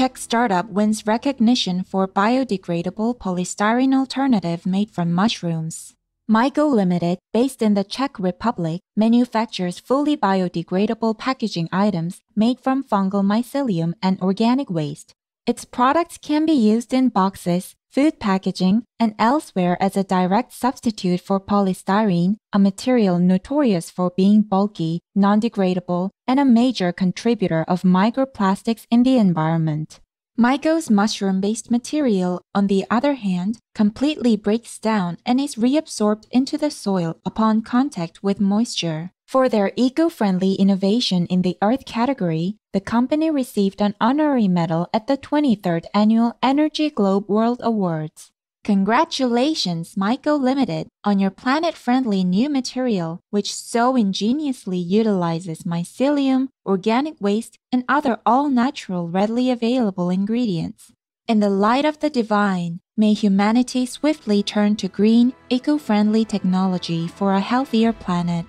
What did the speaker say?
Czech startup wins recognition for biodegradable polystyrene alternative made from mushrooms. Myco Limited, based in the Czech Republic, manufactures fully biodegradable packaging items made from fungal mycelium and organic waste. Its products can be used in boxes, food packaging, and elsewhere as a direct substitute for polystyrene, a material notorious for being bulky, non-degradable, and a major contributor of microplastics in the environment. Myco's mushroom-based material, on the other hand, completely breaks down and is reabsorbed into the soil upon contact with moisture. For their eco-friendly innovation in the earth category, the company received an honorary medal at the 23rd Annual Energy Globe World Awards. Congratulations, Myco Limited, on your planet-friendly new material, which so ingeniously utilizes mycelium, organic waste, and other all-natural readily available ingredients. In the light of the divine, may humanity swiftly turn to green, eco-friendly technology for a healthier planet.